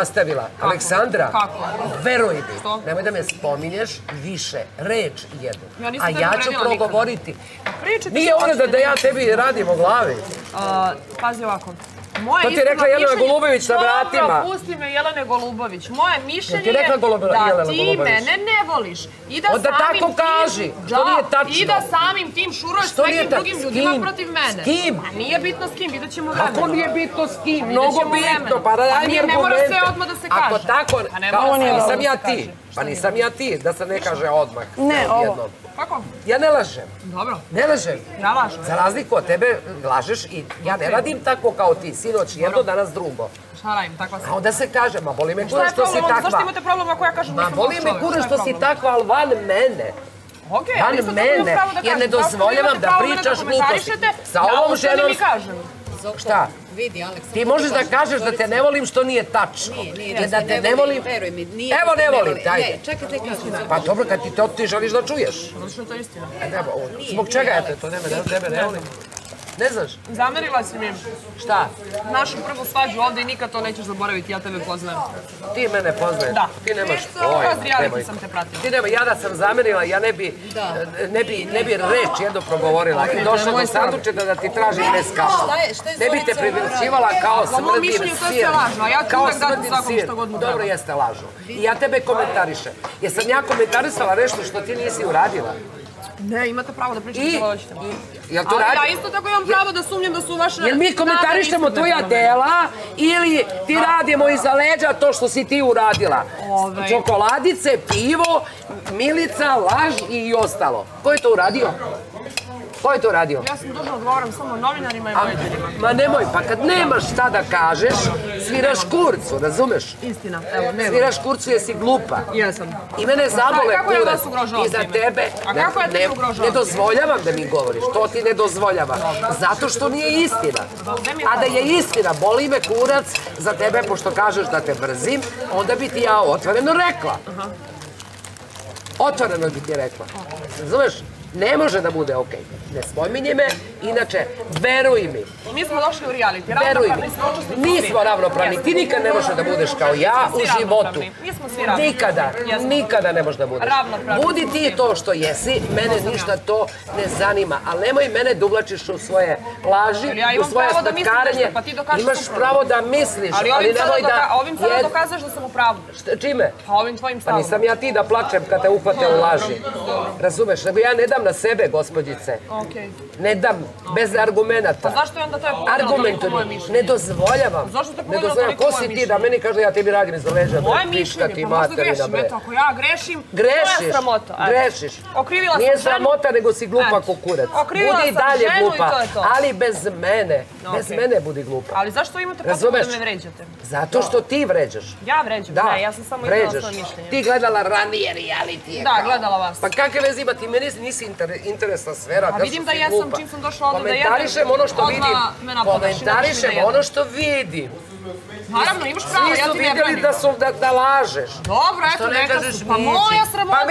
nastavila. Aleksandra, Kako? veruj mi, Što? nemoj da me spominješ više, reč jednu. Ja A ja ću progovoriti. Nije ona da, ja tebi radim o glavi. Pazi ovako. Moje To ti je rekla Jelena Golubović na vratima. Dobro, pusti me Jelene Golubović. Moje mišljenje je da ti Golubović? mene ne voliš. I da Onda samim tako tim- kaži, što Da, nije tačno. I da samim tim šuruješ Što s nekim drugim s ljudima protiv mene. S kim? A nije bitno s kim, vidjet ćemo vremena. Kako nije bitno s kim? Mnogo bitno, pa da Pa daj mi nije- ne mora sve odmah da se kaže. Ako tako, Pa kao nisam ja ti. Pa nisam ja ti, da se ne kaže odmah. Ne, ovo. Kako? Ja ne lažem. Dobro. Ne lažem. Ja lažem. Za razliku od tebe lažeš i ja ne radim tako kao ti. Sinoć jedno, danas drugo. Šta radim, takva sam. A onda se kaže, ma boli me kura što si onda? Zašto takva. imate problem ako ja kažem da Ma boli me kura što si takva, ali van mene. Van mene, jer ne kažem. Dozvoljavam da pričaš gluposti. Sa ovom ženom- kažem. Šta? Vidi, Aleks. Ti možeš da kažeš da te ne volim što nije tačno. Nije, nije, Jer da te ne volim... Veruj mi, nije Evo ne volim, voli. ajde. Ne, čekaj, te kažem. Pa dobro, kad ti to ti želiš da čuješ. Zato što je to istina. Zbog čega je te to? Ne, neme, ne volim. Ne znaš? Zamerila si mi Šta? našu prvu svađu ovdje i nikad to nećeš zaboraviti, ja tebe poznajem. Ti mene poznaješ. Da. Ti nemaš pojma. sam te pratila. Ti nema, ja da sam zamerila, ja ne bi, ne bi, ne bi reč jedno progovorila i došla do sandučeta da ti tražim bez kafu. Šta je- šta je Ne bi te Zorica privrćivala kao smrdim mišljenju to je sir. sve lažno, a ja ću uvek dati svakom sir. što god mu Dobro jeste lažno. I ja tebe komentarišem. Jesam ja komentarisala nešto što ti nisi uradila? Ne, imate pravo da pričate što hoćete. jel to radi? ja isto tako imam pravo da sumnjam da su vaše... Jel mi komentarišemo tvoja dela ili ti radimo iza leđa to što si ti uradila? Ovaj. Čokoladice, pivo, milica, laž i ostalo. Ko je to uradio? Ko je to uradio? Ja sam dužna odgovaram samo novinarima i A, voditeljima. ma nemoj, pa kad nemaš šta da kažeš, sviraš kurcu, razumeš? Istina, evo, nema. Sviraš kurcu jer si glupa. Jesam. I mene zabole kurac. I za tebe. A kako ja ne, ugrožavam? ne dozvoljavam da mi govoriš. To ti ne dozvoljavam. Zato što nije istina. A da je istina, boli me kurac za tebe, pošto kažeš da te mrzim, onda bi ti ja otvoreno rekla. Otvoreno bi ti rekla. Razumeš? Ne može da bude okej. Ne spominje me, inače, veruj mi, Mi smo došli u reality. Veruj ravnopravni mi, smo nismo ravnopravni. Ti nikad ne možeš da budeš kao ja u životu. ravnopravni. Mi smo svi ravnopravni. Nikada, nikada ne možeš da budeš. Budi ti to što jesi, mene ništa to ne zanima. Ali nemoj mene da uvlačiš u svoje laži, u svoje nešto, pa Imaš pravo da misliš, Ali nemoj da... ovim sada dokazuješ da sam u pravu. Šta- Čime? Pa ovim tvojim Pa stavom. nisam ja ti da plačem kad te uhvate u laži. Razumeš? Nego ja ne dam na sebe, gospođice. Ne dam, bez argumenata. Pa zašto je onda to je? Ne dozvoljavam. Zašto te dozvoljavam. toliko Ko si ti da meni kaže ja tebi radim za leđa? Moje mišljenje, pa možda grešim, eto, ako ja grešim, to je Grešiš, sramota. grešiš. Okrivila Nije ženu. sramota, nego si glupa Eto. ko kurac. Okrivila Budi sam dalje ženu i glupa, to je to. ali bez mene. Bez mene budi glupa. Ali zašto imate potrebu da me vređate? Zato što ti vređaš. Ja vređam, ne, ja sam samo vređaš. svoje mišljenje. Ti gledala ranije reality. Da, gledala vas. Pa kakve veze ima ti meni nisi inter- interesna sfera. A vidim da jesam, glupa. čim sam došla ovdje da jedem, Komentarišem ono što vidim. me napadaš i napiši da Komentarišem ono što vidim. Naravno, imaš pravo, Svi ja su ti ne vidjeli branim. da, su, da, da lažeš. Dobro, eto, ne neka su. Pa moja sramota. Pa